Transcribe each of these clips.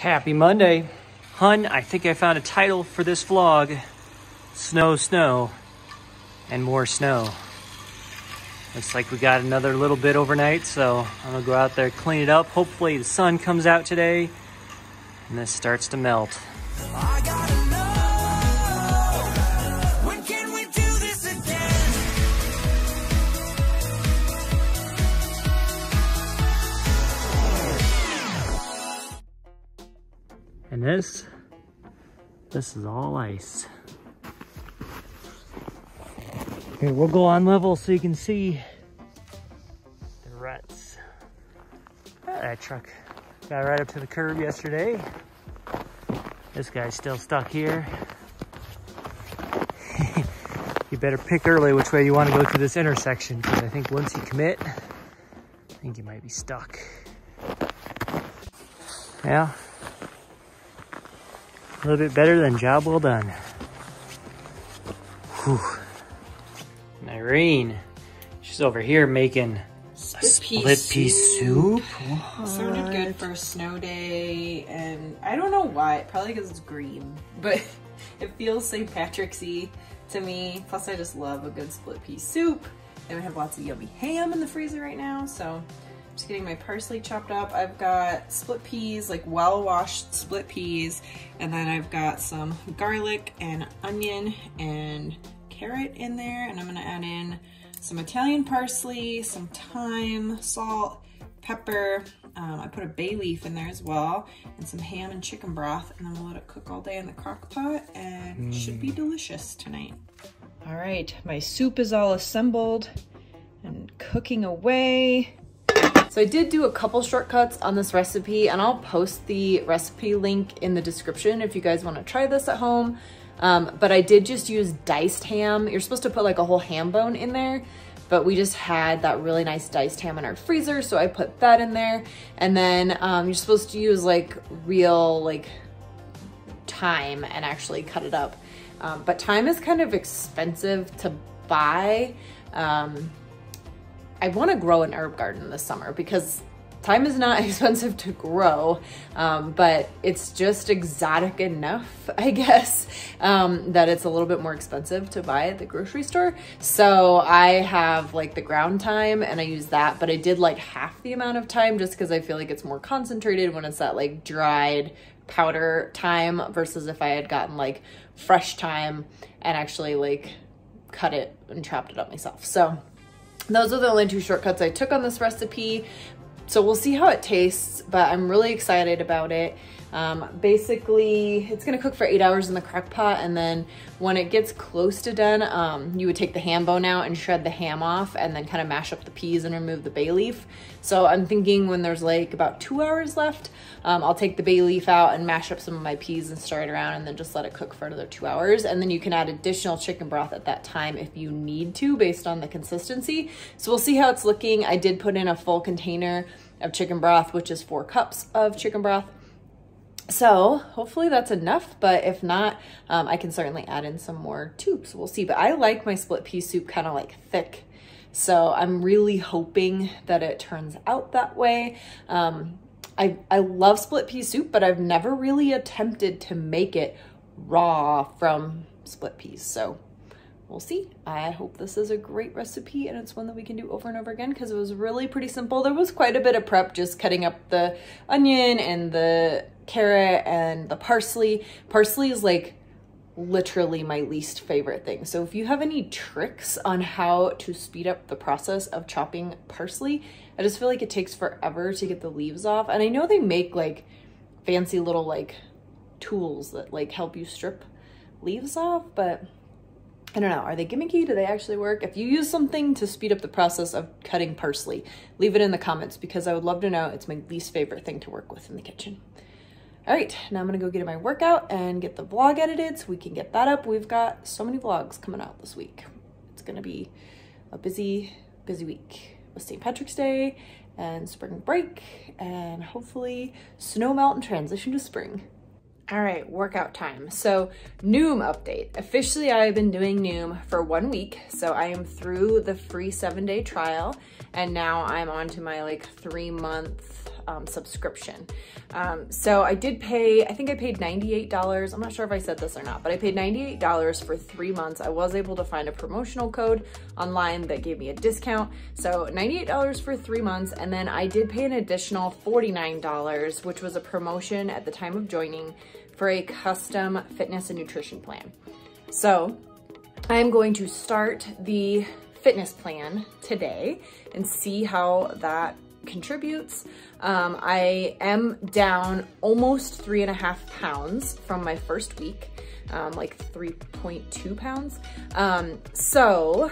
Happy Monday. Hun, I think I found a title for this vlog. Snow, snow, and more snow. Looks like we got another little bit overnight, so I'm gonna go out there, clean it up. Hopefully the sun comes out today and this starts to melt. And this, this is all ice. Here, we'll go on level so you can see the ruts. Ah, that truck got right up to the curb yesterday. This guy's still stuck here. you better pick early which way you want to go through this intersection because I think once you commit, I think you might be stuck. Yeah, a little bit better than job well done. Whew. And Irene, she's over here making split, split pea, pea soup. soup. Sounded good for a snow day, and I don't know why. Probably because it's green, but it feels St. Patrick's-y to me. Plus, I just love a good split pea soup. And we have lots of yummy ham in the freezer right now, so just getting my parsley chopped up. I've got split peas, like well-washed split peas, and then I've got some garlic and onion and carrot in there, and I'm gonna add in some Italian parsley, some thyme, salt, pepper. Um, I put a bay leaf in there as well, and some ham and chicken broth, and then we'll let it cook all day in the crock pot, and mm. should be delicious tonight. All right, my soup is all assembled and cooking away. So I did do a couple shortcuts on this recipe and I'll post the recipe link in the description if you guys wanna try this at home. Um, but I did just use diced ham. You're supposed to put like a whole ham bone in there, but we just had that really nice diced ham in our freezer. So I put that in there. And then um, you're supposed to use like real like thyme and actually cut it up. Um, but thyme is kind of expensive to buy. Um, I want to grow an herb garden this summer because thyme is not expensive to grow, um, but it's just exotic enough, I guess, um, that it's a little bit more expensive to buy at the grocery store. So I have like the ground thyme and I use that, but I did like half the amount of thyme just because I feel like it's more concentrated when it's that like dried powder thyme versus if I had gotten like fresh thyme and actually like cut it and chopped it up myself. So those are the only two shortcuts I took on this recipe. So we'll see how it tastes, but I'm really excited about it. Um, basically, it's gonna cook for eight hours in the crock pot, and then when it gets close to done, um, you would take the ham bone out and shred the ham off, and then kind of mash up the peas and remove the bay leaf. So I'm thinking when there's like about two hours left, um, I'll take the bay leaf out and mash up some of my peas and stir it around, and then just let it cook for another two hours. And then you can add additional chicken broth at that time if you need to, based on the consistency. So we'll see how it's looking. I did put in a full container of chicken broth, which is four cups of chicken broth. So hopefully that's enough, but if not, um, I can certainly add in some more tubes. We'll see, but I like my split pea soup kind of like thick. So I'm really hoping that it turns out that way. Um, I, I love split pea soup, but I've never really attempted to make it raw from split peas. So we'll see. I hope this is a great recipe and it's one that we can do over and over again because it was really pretty simple. There was quite a bit of prep, just cutting up the onion and the carrot and the parsley. Parsley is like literally my least favorite thing. So if you have any tricks on how to speed up the process of chopping parsley, I just feel like it takes forever to get the leaves off. And I know they make like fancy little like tools that like help you strip leaves off, but I don't know, are they gimmicky? Do they actually work? If you use something to speed up the process of cutting parsley, leave it in the comments because I would love to know. It's my least favorite thing to work with in the kitchen. All right, now I'm gonna go get my workout and get the vlog edited so we can get that up. We've got so many vlogs coming out this week. It's gonna be a busy, busy week with St. Patrick's Day and spring break and hopefully snow melt and transition to spring. All right, workout time. So Noom update. Officially, I've been doing Noom for one week. So I am through the free seven day trial and now I'm on to my like three month um, subscription. Um, so I did pay, I think I paid $98. I'm not sure if I said this or not, but I paid $98 for three months. I was able to find a promotional code online that gave me a discount. So $98 for three months. And then I did pay an additional $49, which was a promotion at the time of joining for a custom fitness and nutrition plan. So I'm going to start the fitness plan today and see how that contributes. Um, I am down almost three and a half pounds from my first week, um, like 3.2 pounds. Um, so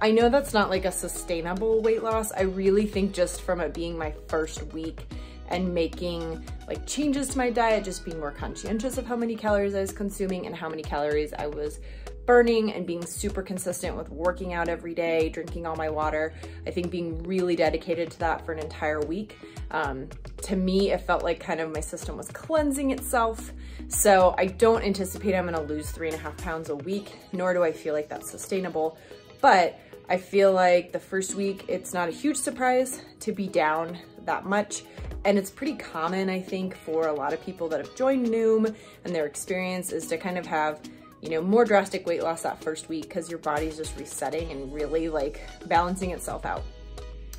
I know that's not like a sustainable weight loss. I really think just from it being my first week and making like changes to my diet, just being more conscientious of how many calories I was consuming and how many calories I was burning and being super consistent with working out every day, drinking all my water. I think being really dedicated to that for an entire week. Um, to me, it felt like kind of my system was cleansing itself. So I don't anticipate I'm gonna lose three and a half pounds a week, nor do I feel like that's sustainable. But I feel like the first week, it's not a huge surprise to be down that much. And it's pretty common, I think, for a lot of people that have joined Noom and their experience is to kind of have you know, more drastic weight loss that first week because your body's just resetting and really like balancing itself out.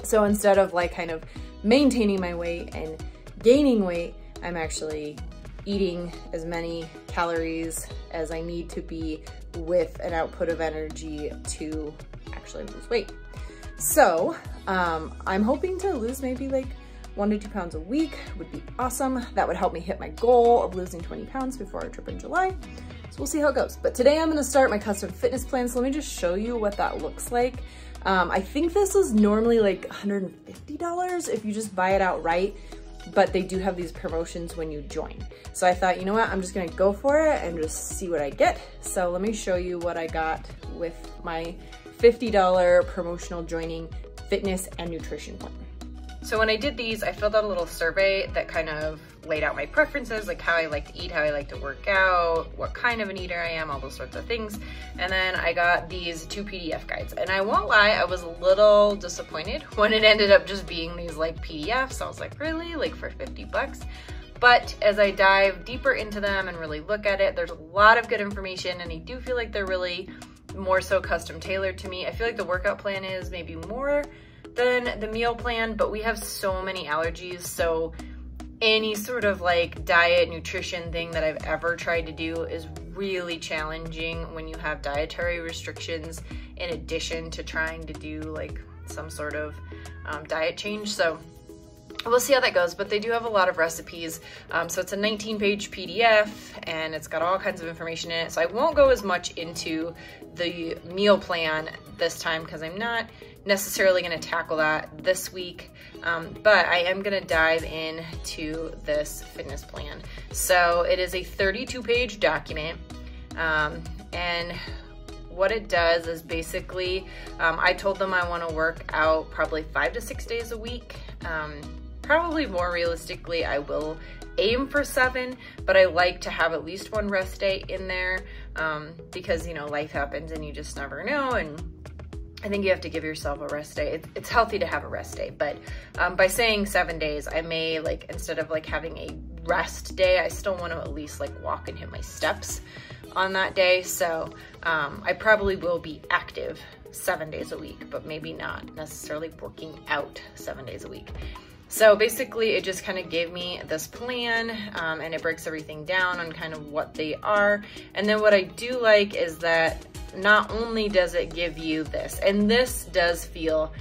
So instead of like kind of maintaining my weight and gaining weight, I'm actually eating as many calories as I need to be with an output of energy to actually lose weight. So um, I'm hoping to lose maybe like one to two pounds a week would be awesome. That would help me hit my goal of losing 20 pounds before our trip in July. So we'll see how it goes. But today I'm gonna start my custom fitness plan. So let me just show you what that looks like. Um, I think this is normally like $150 if you just buy it outright, but they do have these promotions when you join. So I thought, you know what, I'm just gonna go for it and just see what I get. So let me show you what I got with my $50 promotional joining fitness and nutrition plan. So when I did these, I filled out a little survey that kind of laid out my preferences, like how I like to eat, how I like to work out, what kind of an eater I am, all those sorts of things. And then I got these two PDF guides. And I won't lie, I was a little disappointed when it ended up just being these like PDFs. I was like, really? Like for 50 bucks? But as I dive deeper into them and really look at it, there's a lot of good information and I do feel like they're really more so custom tailored to me. I feel like the workout plan is maybe more than the meal plan, but we have so many allergies. So any sort of like diet nutrition thing that I've ever tried to do is really challenging when you have dietary restrictions in addition to trying to do like some sort of um, diet change. So we'll see how that goes, but they do have a lot of recipes. Um, so it's a 19 page PDF and it's got all kinds of information in it. So I won't go as much into the meal plan this time because I'm not necessarily going to tackle that this week, um, but I am going to dive into this fitness plan. So it is a 32 page document, um, and what it does is basically, um, I told them I want to work out probably five to six days a week. Um, probably more realistically, I will aim for seven, but I like to have at least one rest day in there um, because, you know, life happens and you just never know. And I think you have to give yourself a rest day. It's healthy to have a rest day, but um, by saying seven days, I may like, instead of like having a rest day, I still want to at least like walk and hit my steps on that day. So um, I probably will be active seven days a week, but maybe not necessarily working out seven days a week. So basically it just kind of gave me this plan um, and it breaks everything down on kind of what they are. And then what I do like is that not only does it give you this, and this does feel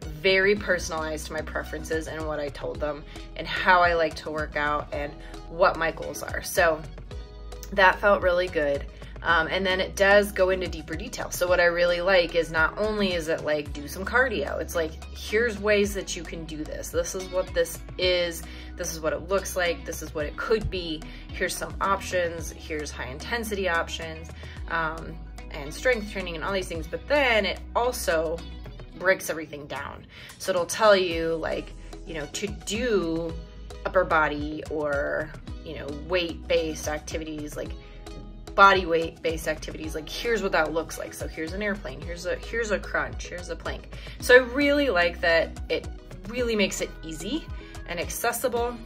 very personalized to my preferences and what I told them and how I like to work out and what my goals are. So that felt really good. Um, and then it does go into deeper detail. So what I really like is not only is it like do some cardio, it's like here's ways that you can do this. This is what this is. This is what it looks like. This is what it could be. Here's some options. Here's high intensity options. Um, and strength training and all these things, but then it also breaks everything down. So it'll tell you like, you know, to do upper body or, you know, weight based activities, like body weight based activities, like here's what that looks like. So here's an airplane, here's a, here's a crunch, here's a plank. So I really like that it really makes it easy and accessible.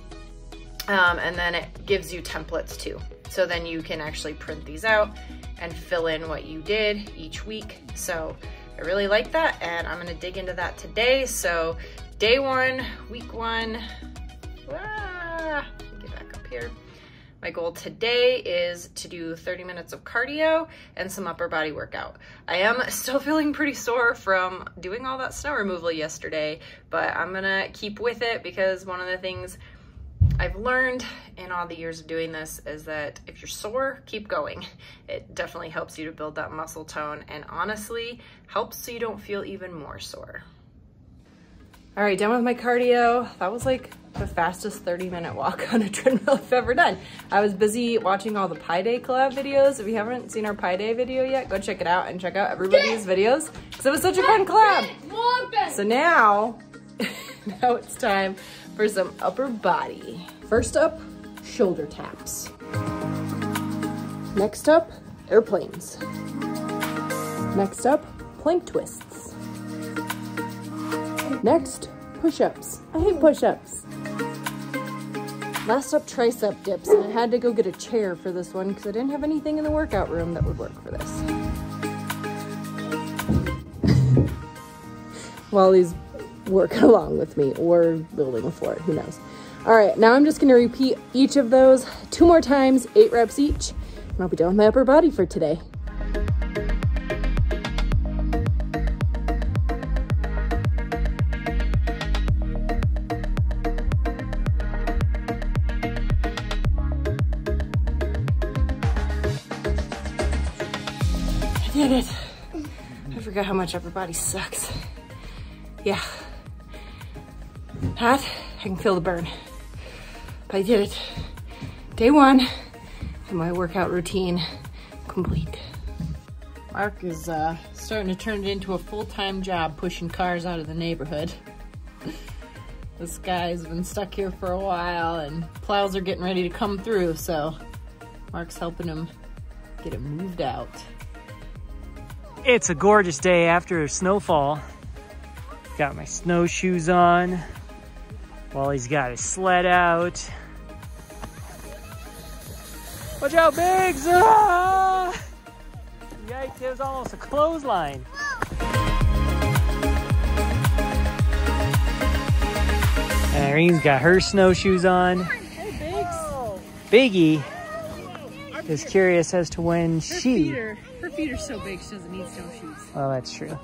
Um, and then it gives you templates too. So then you can actually print these out and fill in what you did each week. So I really like that and I'm gonna dig into that today. So day one, week one, ah, get back up here. My goal today is to do 30 minutes of cardio and some upper body workout. I am still feeling pretty sore from doing all that snow removal yesterday, but I'm gonna keep with it because one of the things I've learned in all the years of doing this is that if you're sore, keep going. It definitely helps you to build that muscle tone and honestly helps so you don't feel even more sore. All right, done with my cardio. That was like the fastest 30 minute walk on a treadmill I've ever done. I was busy watching all the Pi Day collab videos. If you haven't seen our Pi Day video yet, go check it out and check out everybody's videos because it was such a fun collab. So now, now it's time for some upper body. First up, shoulder taps. Next up, airplanes. Next up, plank twists. Next, push-ups. I hate push-ups. Last up, tricep dips, and I had to go get a chair for this one because I didn't have anything in the workout room that would work for this. Wally's working along with me or building a fort, who knows. All right, now I'm just gonna repeat each of those two more times, eight reps each, and I'll be done with my upper body for today. Forgot how much upper body sucks. Yeah. Hot, I can feel the burn. But I did it. Day one, and my workout routine complete. Mark is uh, starting to turn it into a full-time job pushing cars out of the neighborhood. this guy's been stuck here for a while and plows are getting ready to come through, so Mark's helping him get it moved out. It's a gorgeous day after a snowfall. Got my snowshoes on. Wally's got his sled out. Watch out, Biggs! Ah! Yikes, it was almost a clothesline. Irene's got her snowshoes on. Hey, Biggs. Biggie is curious as to when she... her feet are so big she doesn't need snowshoes. Well, oh, that's true.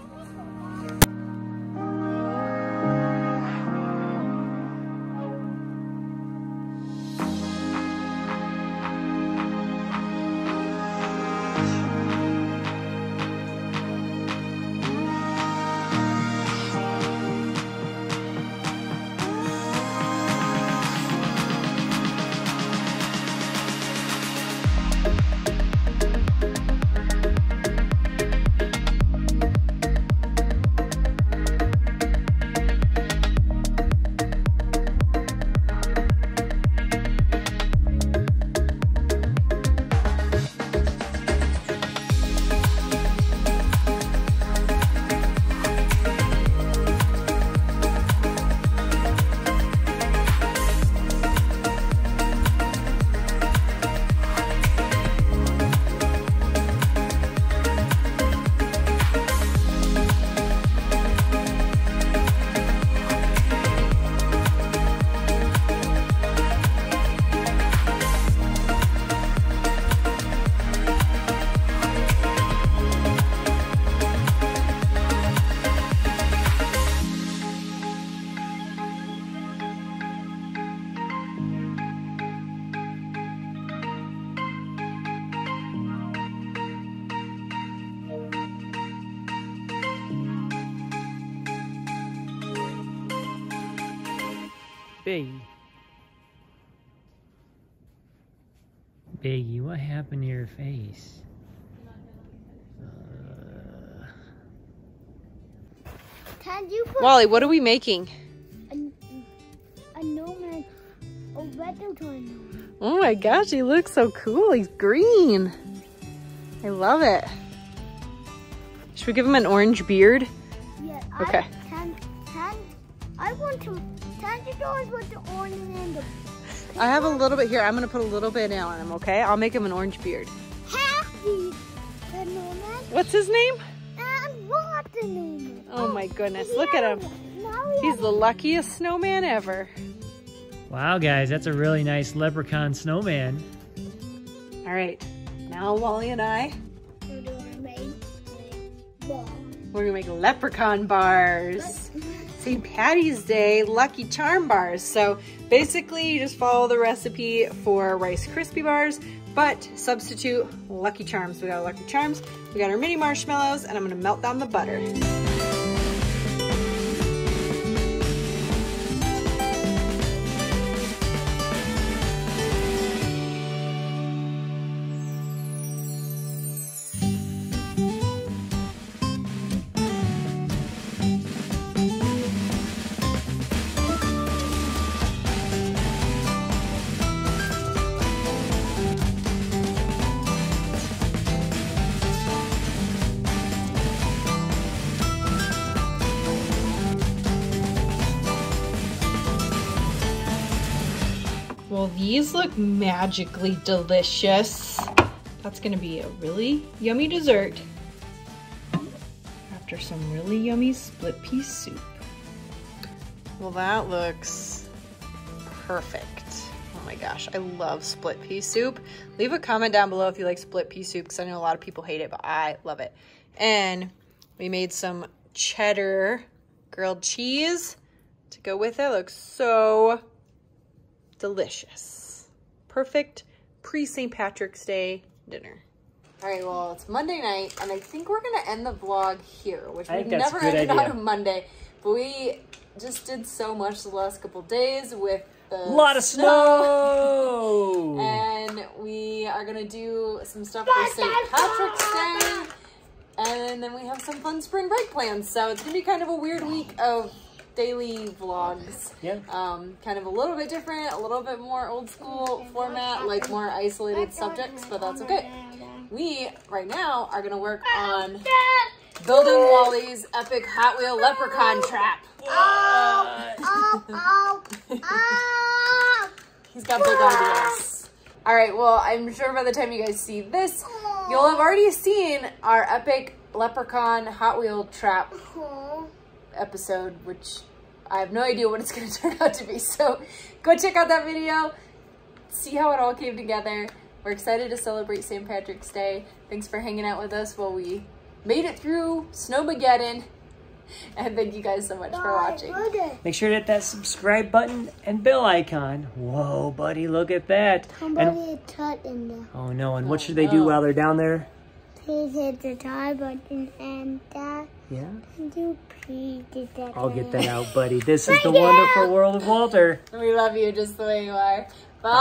Biggie, what happened to your face? Uh, Can you put Wally, what are we making? a, a nomad, a red nomad? Oh my gosh, he looks so cool. He's green. I love it. Should we give him an orange beard? Yeah. Okay. I can, can, I want to, can you always put the orange in the I have a little bit here. I'm gonna put a little bit on him, okay? I'll make him an orange beard. happy snowman What's his name? and water snowman. Oh my goodness, look at him. Now He's the luckiest snowman ever. Wow, guys, that's a really nice leprechaun snowman. All right, now Wally and I, to do a main ball. we're gonna make leprechaun bars. St. Patty's Day Lucky Charm bars. So basically, you just follow the recipe for Rice Krispie bars, but substitute Lucky Charms. We got Lucky Charms, we got our mini marshmallows, and I'm gonna melt down the butter. Well, these look magically delicious. That's gonna be a really yummy dessert after some really yummy split pea soup. Well, that looks perfect. Oh my gosh, I love split pea soup. Leave a comment down below if you like split pea soup because I know a lot of people hate it, but I love it. And we made some cheddar grilled cheese to go with it. Looks so delicious. Perfect pre St. Patrick's Day dinner. All right, well, it's Monday night, and I think we're gonna end the vlog here, which we think never a good ended on idea. a Monday. But we just did so much the last couple days with the A lot of snow! and we are gonna do some stuff for St. Patrick's Day, and then we have some fun spring break plans. So it's gonna be kind of a weird week of daily vlogs. Yeah. Um, kind of a little bit different, a little bit more old school format, like more isolated subjects, but that's okay. We right now are gonna work on building Wally's epic Hot Wheel leprechaun trap. Oh, oh, oh. He's got big ideas. All right, well, I'm sure by the time you guys see this, you'll have already seen our epic leprechaun Hot Wheel trap. Episode, which I have no idea what it's going to turn out to be. So go check out that video, see how it all came together. We're excited to celebrate St. Patrick's Day. Thanks for hanging out with us while we made it through Snowmageddon. And thank you guys so much for watching. Make sure to hit that subscribe button and bell icon. Whoa, buddy, look at that. And Somebody touch in there. oh no, and what Oh, should they do while they're down there? Please hit the tie button and that. Yeah, And you please get that. I'll get that out, buddy. This is the Right wonderful world of Walter. We love you just the way you are. Bye.